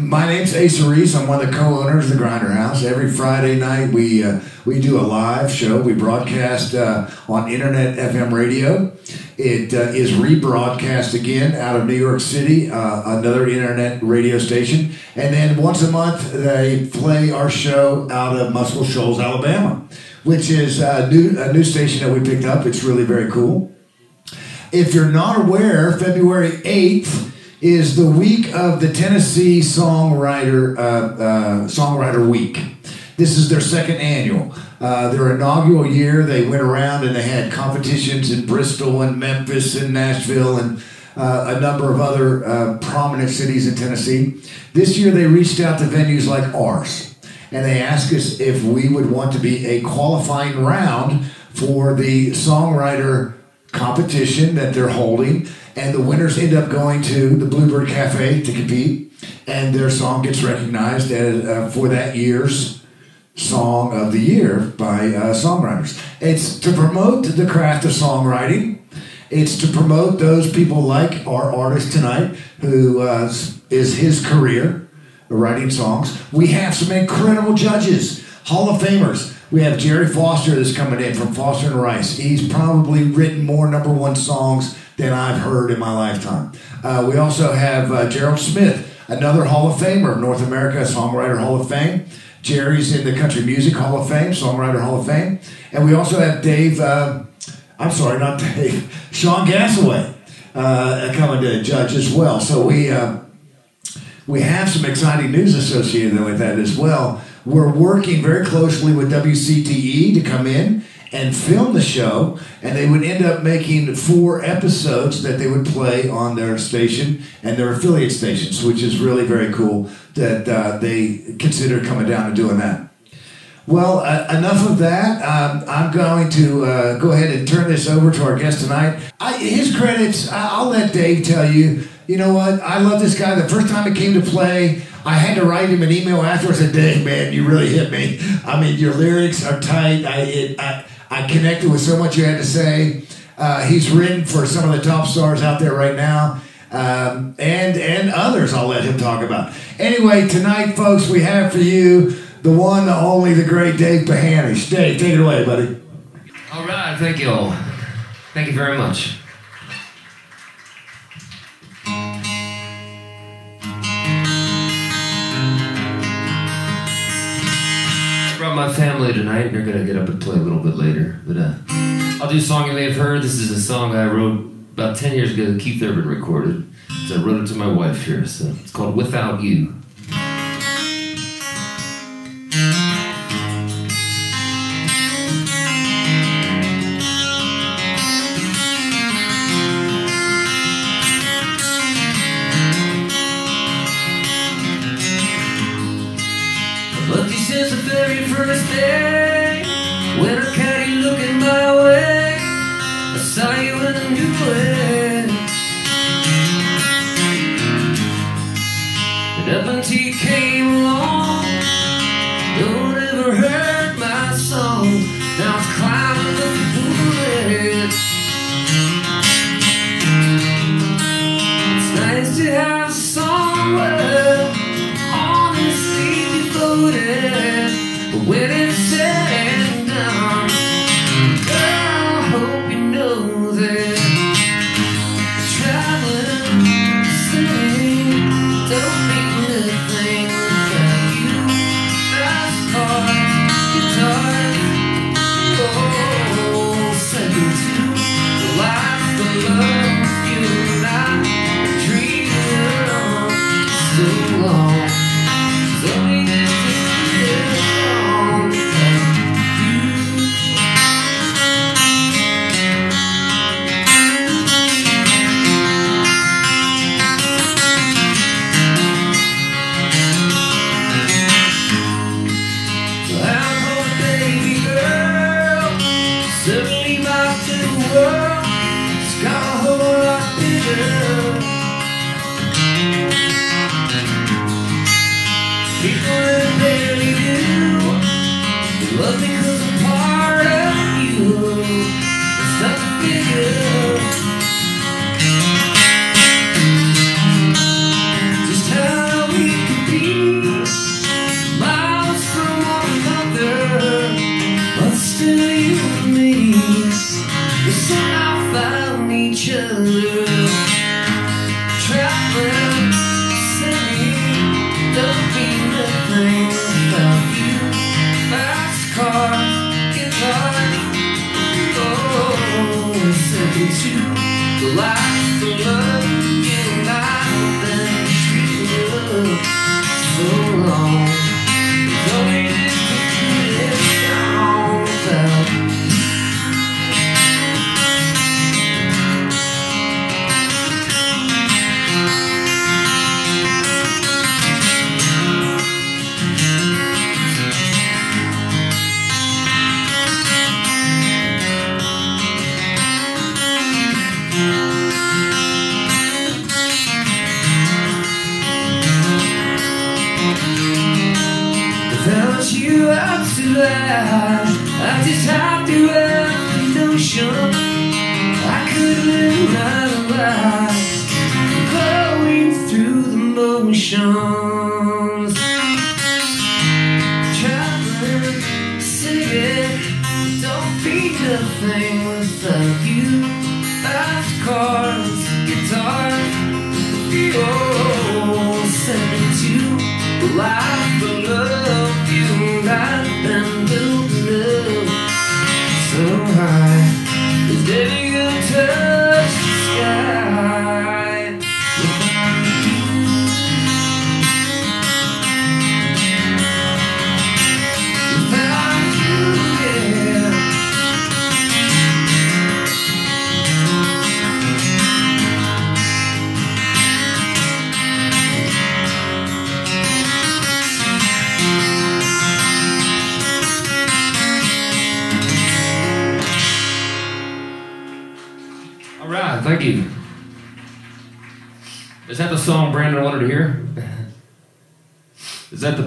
My name's Asa Reese. I'm one of the co-owners of the Grinder House. Every Friday night, we uh, we do a live show. We broadcast uh, on internet FM radio. It uh, is rebroadcast again out of New York City, uh, another internet radio station, and then once a month they play our show out of Muscle Shoals, Alabama, which is a new a new station that we picked up. It's really very cool. If you're not aware, February 8th is the week of the Tennessee Songwriter uh, uh, Songwriter Week. This is their second annual. Uh, their inaugural year, they went around and they had competitions in Bristol and Memphis and Nashville and uh, a number of other uh, prominent cities in Tennessee. This year, they reached out to venues like ours and they asked us if we would want to be a qualifying round for the songwriter competition that they're holding, and the winners end up going to the Bluebird Cafe to compete, and their song gets recognized as, uh, for that year's Song of the Year by uh, songwriters. It's to promote the craft of songwriting. It's to promote those people like our artist tonight, who uh, is his career, writing songs. We have some incredible judges, Hall of Famers. We have Jerry Foster that's coming in from Foster and Rice. He's probably written more number one songs than I've heard in my lifetime. Uh, we also have uh, Gerald Smith, another Hall of Famer of North America, Songwriter Hall of Fame. Jerry's in the Country Music Hall of Fame, Songwriter Hall of Fame. And we also have Dave, uh, I'm sorry, not Dave, Sean Gasaway uh, coming to judge as well. So we, uh, we have some exciting news associated with that as well. We're working very closely with WCTE to come in and film the show, and they would end up making four episodes that they would play on their station and their affiliate stations, which is really very cool that uh, they consider coming down and doing that. Well, uh, enough of that. Um, I'm going to uh, go ahead and turn this over to our guest tonight. I, his credits, I'll let Dave tell you. You know what? I love this guy. The first time he came to play, I had to write him an email afterwards. Said, Dave, man, you really hit me. I mean, your lyrics are tight. I, it, I, I connected with so much you had to say. Uh, he's written for some of the top stars out there right now. Um, and and others I'll let him talk about. Anyway, tonight, folks, we have for you the one, the only, the great Dave Pahanish. Dave, take it away, buddy. All right, thank you all. Thank you very much. Brought my family tonight. And they're gonna get up and play a little bit later, but uh, I'll do a song you may have heard. This is a song I wrote about ten years ago Keith Urban recorded. So I wrote it to my wife here. So it's called "Without You." You came along, one ever heard my song. Now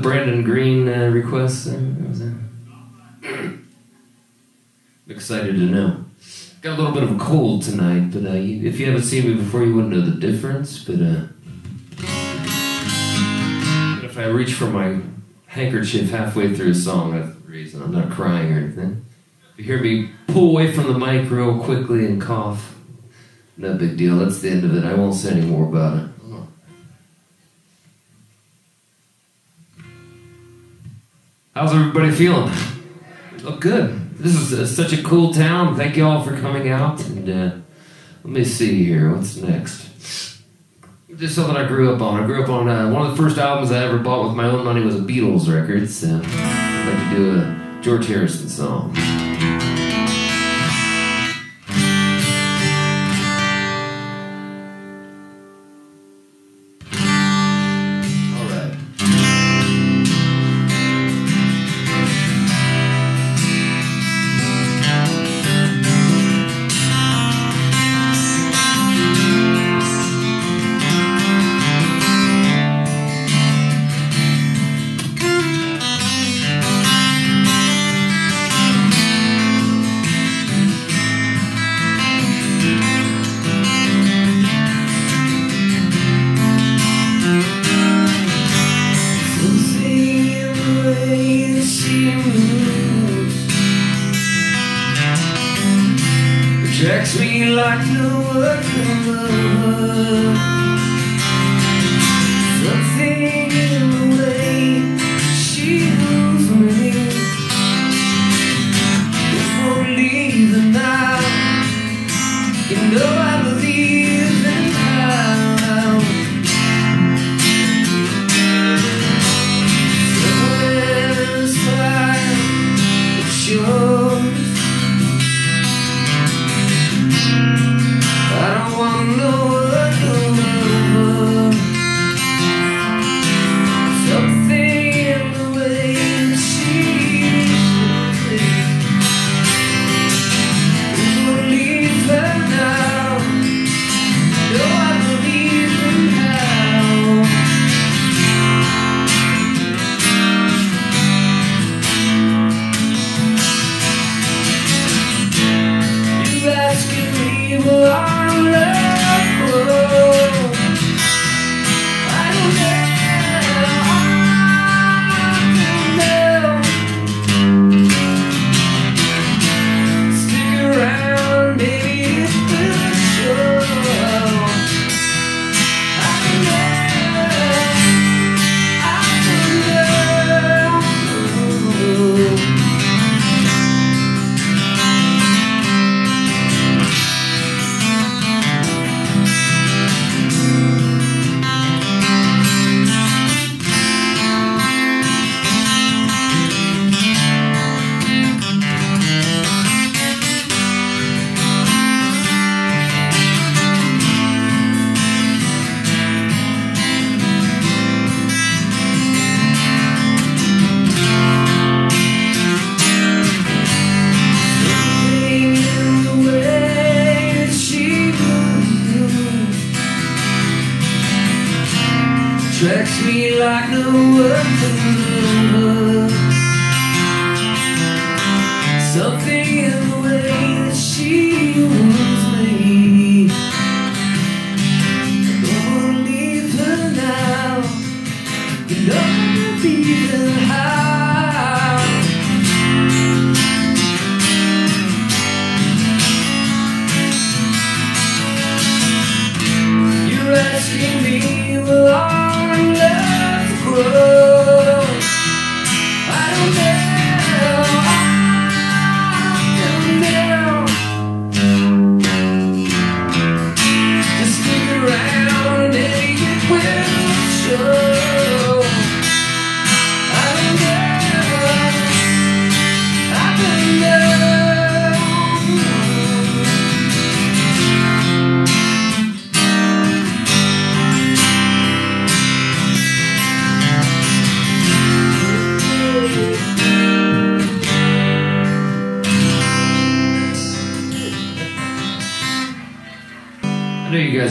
Brandon Green uh, request? I'm excited to know. Got a little bit of a cold tonight, but uh, if you haven't seen me before, you wouldn't know the difference. But uh, if I reach for my handkerchief halfway through a song, that's the reason. I'm not crying or anything. If you hear me pull away from the mic real quickly and cough, no big deal. That's the end of it. I won't say any more about it. How's everybody feeling? Look good. This is uh, such a cool town. Thank you all for coming out. And uh, let me see here. What's next? Just something I grew up on. I grew up on uh, one of the first albums I ever bought with my own money was a Beatles record. So I'd like to do a George Harrison song. Attracts me like no other.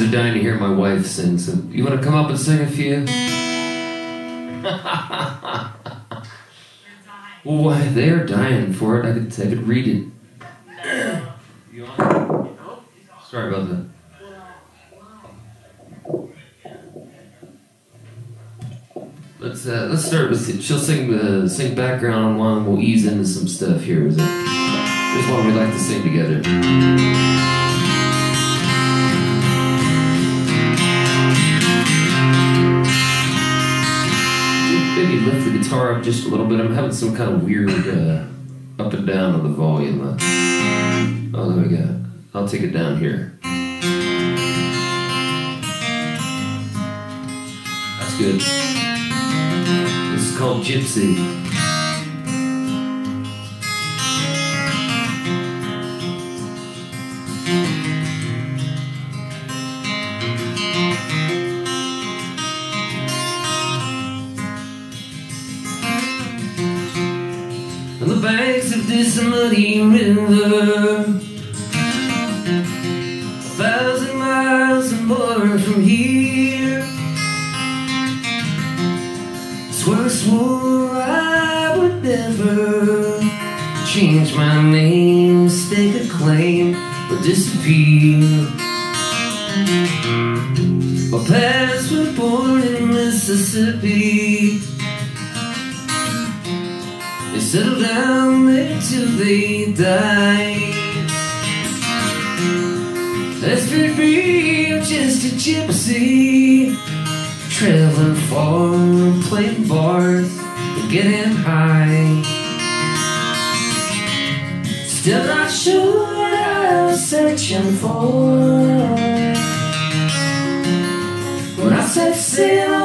Guys are dying to hear my wife sing, so you want to come up and sing a few? well, why, they're dying for it. I could, I could read it. Sorry about that. Let's uh, let's start with it. She'll sing uh, sing background on one. We'll ease into some stuff here. Is it? This one we like to sing together. Up just a little bit. I'm having some kind of weird uh, up and down on the volume. Uh, oh, there we go. I'll take it down here. That's good. This is called Gypsy. This muddy river. A thousand miles and more from here. Swear I swore I would never change my name, stake a claim, or disappear. My parents were born in Mississippi. They settled down they died. Let's be real, just a gypsy. Traveling far, playing bars, getting high. Still not sure what I was searching for. When I set sail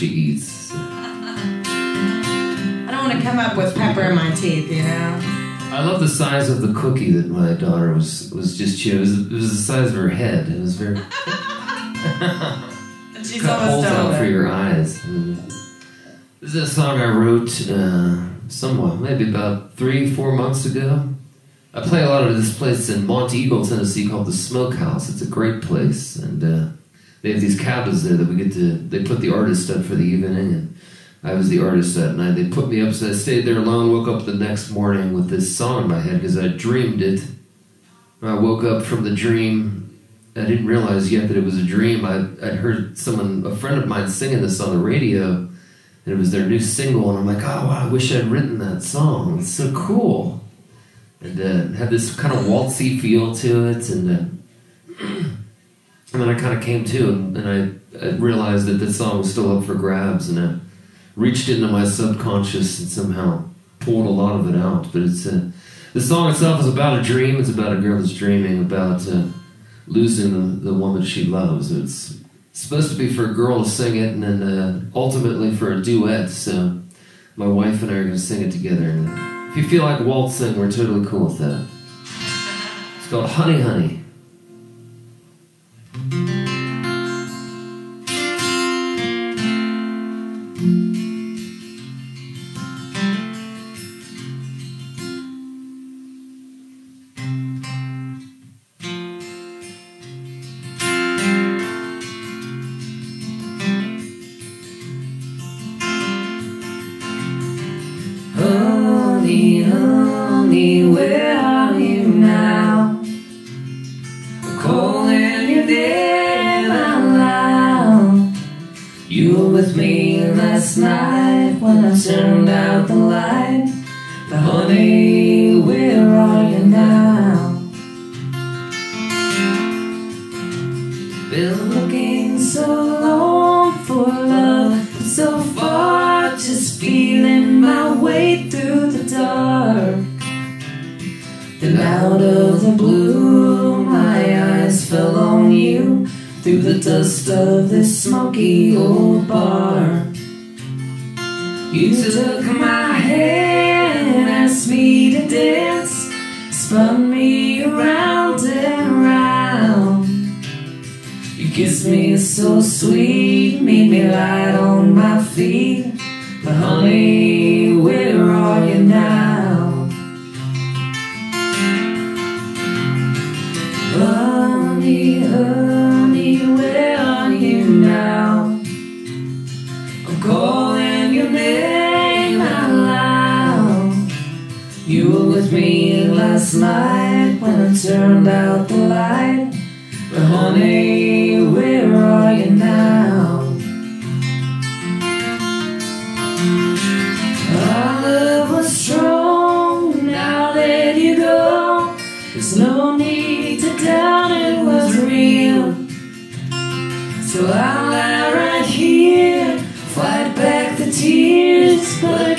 she eats. I don't want to come up with pepper in my teeth, you know? I love the size of the cookie that my daughter was was just chewing. It was, it was the size of her head. It was very And she's cut holes almost done out for your eyes. This is a song I wrote uh, somewhat, maybe about three, four months ago. I play a lot of this place in Monteagle, Tennessee, called the Smokehouse. It's a great place, and uh, they have these cabins there that we get to. They put the artist up for the evening, and I was the artist that night. They put me up, so I stayed there alone. Woke up the next morning with this song in my head because I dreamed it. I woke up from the dream, I didn't realize yet that it was a dream. I I'd heard someone, a friend of mine, singing this on the radio, and it was their new single. And I'm like, oh wow, I wish I'd written that song. It's so cool, and uh, had this kind of waltzy feel to it, and. Uh, and then I kind of came to, and, and I, I realized that this song was still up for grabs, and I reached into my subconscious and somehow pulled a lot of it out. But it's uh, the song itself is about a dream. It's about a girl that's dreaming about uh, losing the, the woman she loves. It's supposed to be for a girl to sing it, and then uh, ultimately for a duet. So my wife and I are going to sing it together. And if you feel like waltzing, we're totally cool with that. It's called Honey Honey. Honey, just feeling my way through the dark. Then out of the blue, my eyes fell on you through the dust of this smoky old bar. You took my hand, asked me to dance, spun me around and around. You kissed me so sweet, made me light on my feet. Honey, where are you now? Honey, honey, where are you now? I'm calling your name out loud. You were with me last night when I turned out the light. But honey,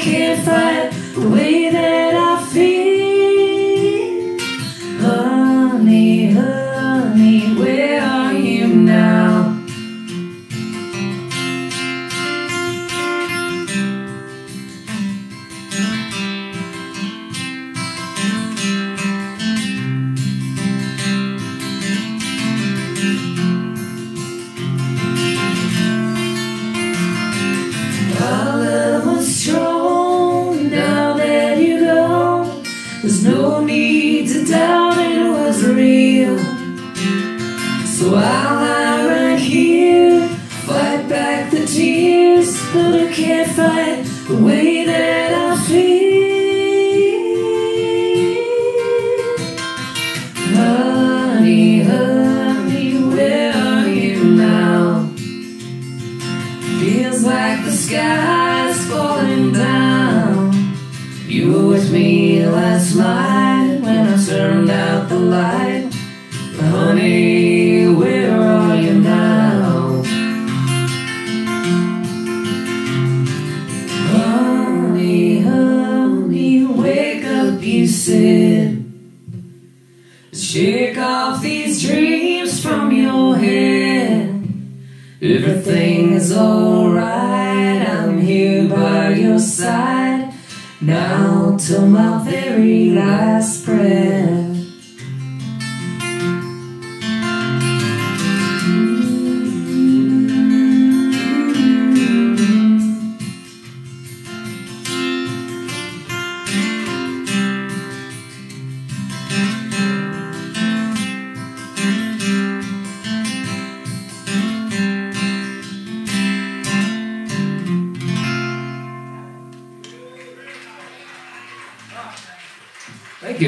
can't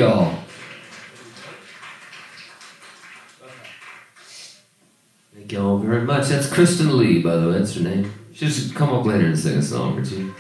Thank you all. Thank you all very much. That's Kristen Lee, by the way. That's her name. She should come up later and sing a song or two.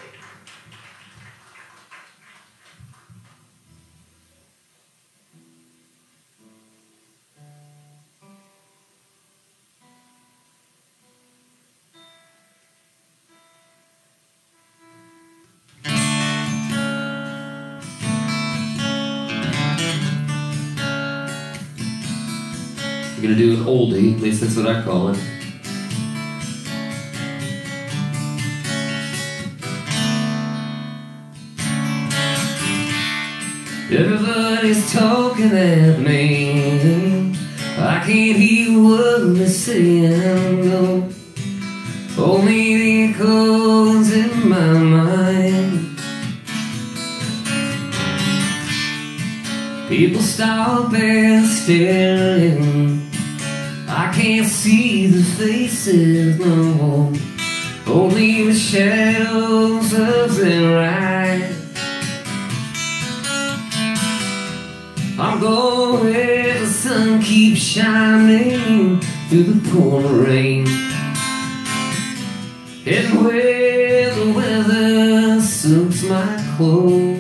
Least that's what I call it. Everybody's talking at me. I can't hear what they're saying. Only the echoes in my mind. People stop and staring. Faces no more. Only the shadows of their eyes. I'm going where the sun keeps shining through the pouring rain. And where the weather suits my clothes.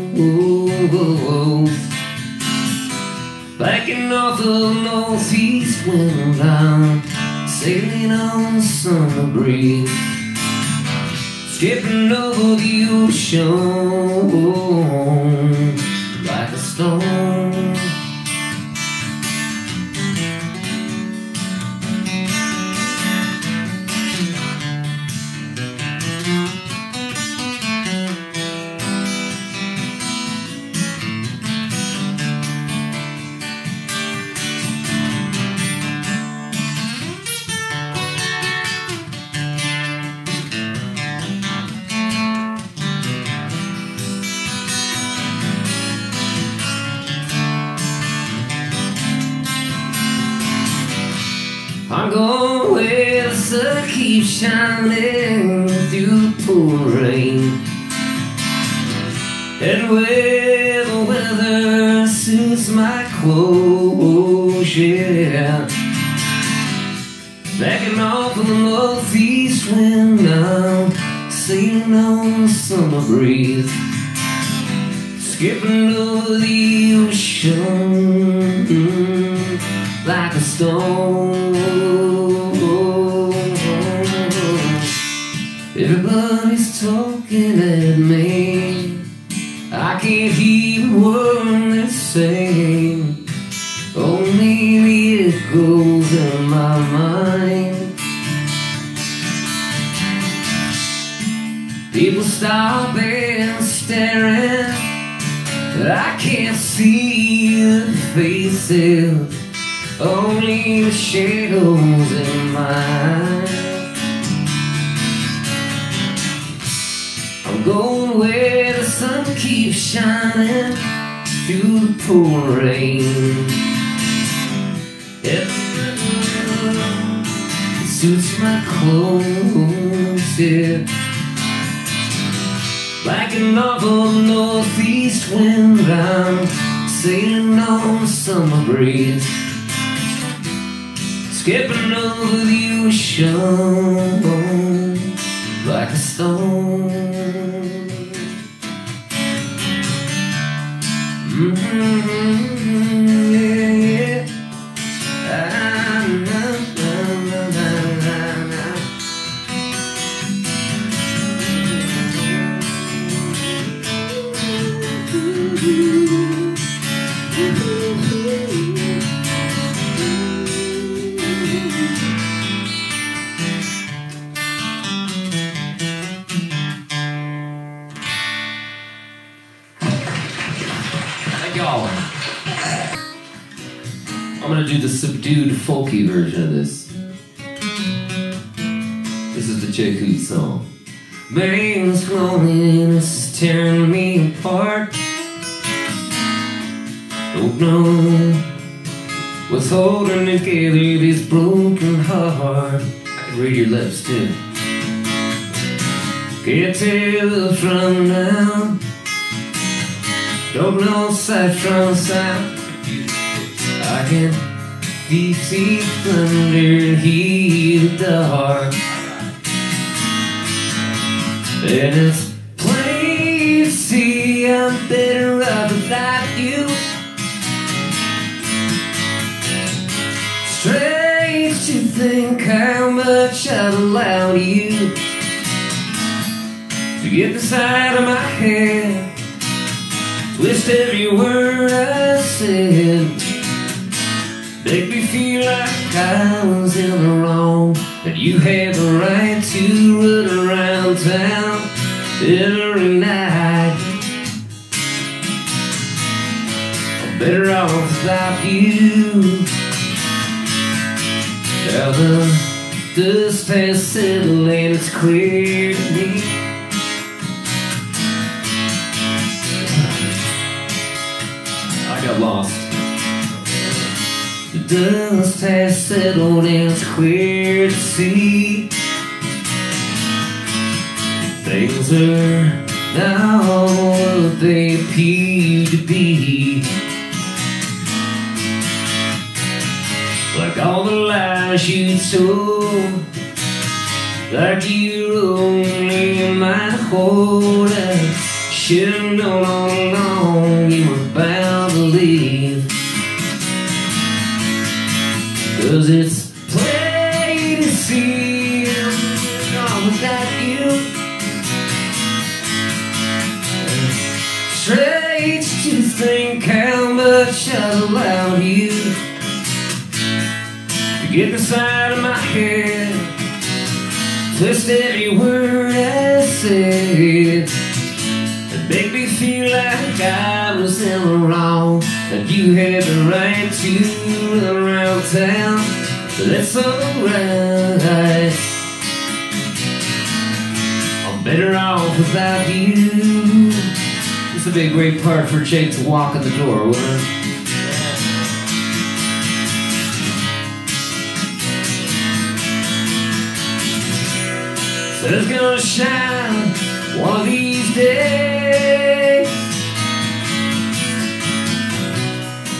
Backing off the northeast wind, I'm sailing on the summer breeze. Skipping over the ocean The ocean like a stone. Everybody's talking at me. I can't hear a word they're saying. Only the echoes in my mind. People stop faces, only the shadows in my eyes. I'm going where the sun keeps shining through the pouring rain. It suits my clothes, yeah. Like an awful northeast wind, I'm sailing on the summer breeze. Skipping over the ocean like a stone. Don't know what's holding together this broken heart. I can read your lips too. Can't tell from now. Don't know sight from sound. I can see thunder, hear the dark. And it's plain to see I'm better off without you. Think how much I've allowed you to get inside of my head. Twist every word I said. Make me feel like I was in the wrong. That you had the right to run around town every night. I'm better off without you. Now dust has settled and it's clear to me. I got lost. The dust has settled and it's clear to see. Things are now what they appear to be. Like all the lies told, like you only might hold us. Should've known all along you were bound to leave. Cause it's plain to see I'm without you. Strange to think how much I allowed you get inside of my head. Twist every word I said. And make me feel like I was in the wrong. That you had the right to run around town. But that's alright. I'm better off without you. Be a great part for Jake to walk in the door, wouldn't it? Sun's gonna shine one of these days.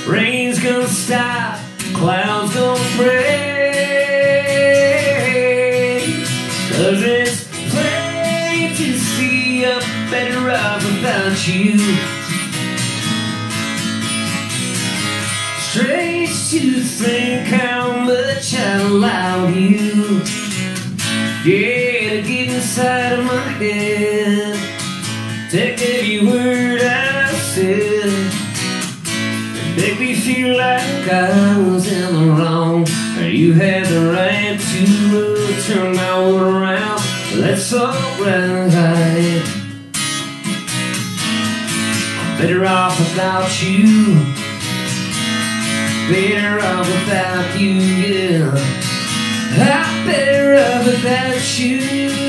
Rain's gonna stop, clouds gonna break. Cause it's plain to see I'm better off without you. Strange to think how much I allowed you. Yeah, inside of my head. Take every word I said. And make me feel like I was in the wrong. You had the right to turn my world around. That's alright. I'm better off without you. Better off without you, yeah. I'm better off without you.